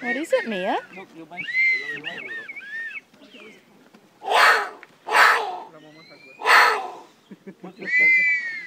What is it, Mia?